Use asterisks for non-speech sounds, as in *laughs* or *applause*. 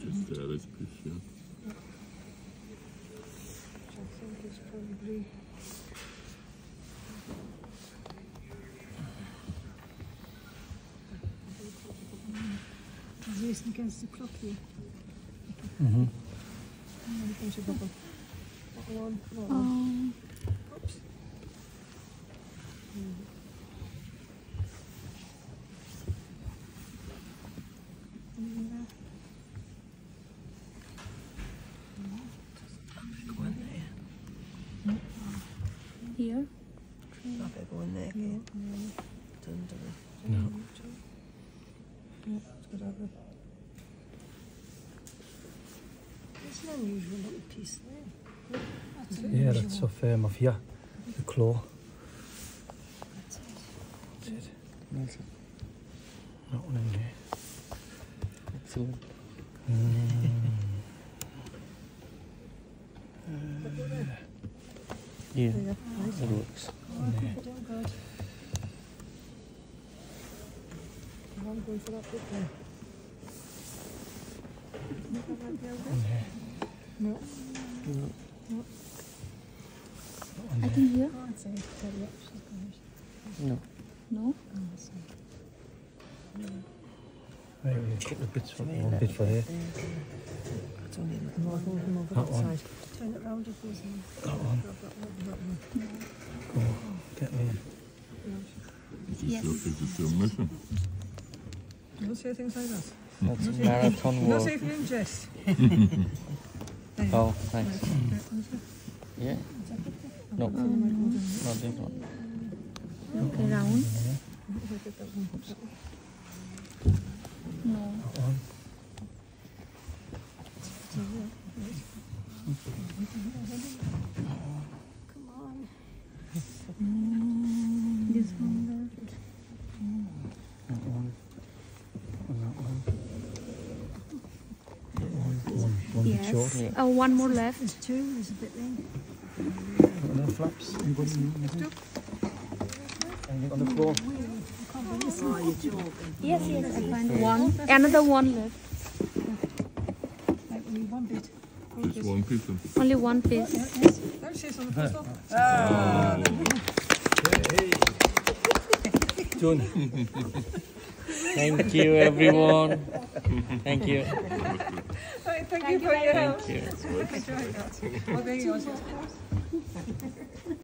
Just there is picture. I think it's probably He's racing against the clock here. And then there's a bubble. One, one. Oops. Mm. Go in there. Here. I better go in there again. Dun, dun. No. Yeah, it's got over. An unusual little piece there. That's Yeah, unusual. that's off um, off here. The claw. That's it. That's it. That's it. That one in there. Excellent. Hmm. Yeah, There, right. it works. Oh, good, good, oh, good. I'm going for that bit there. Think that might? No. I think here. Can't say. Tell you, she's got it. No. No. Oh, I see. Right, we a couple of bits for Yeah, one bit for here. It's only a No, I'll move them over That that one. side. Turn it round if there's. That one. That one, that one. Go. Get me. Is Yes. still, is it still missing? Don't say things like that. That's marathon Don't say if you're in jest. *laughs* There. Oh, thanks. okay, that's it. Yeah, Is that okay? No. I'll put the mic over. not this one. Okay, round. If I get that one. No. That one. So, yeah, right. Come on. This one. That one. That one. That one. One, one. Yes. Oh, one more left. There's two, there's a bit there. What are flaps? Anybody? Anything? Anything on the floor? Oh. Yes, yes. I find one. Another one left. Right, we one bit. Just one piece Only one piece. Yeah, yes. There she is on the first one. Ah, Done. *laughs* *laughs* Thank you, everyone. Thank you. Right, thank you for your help. Thank you.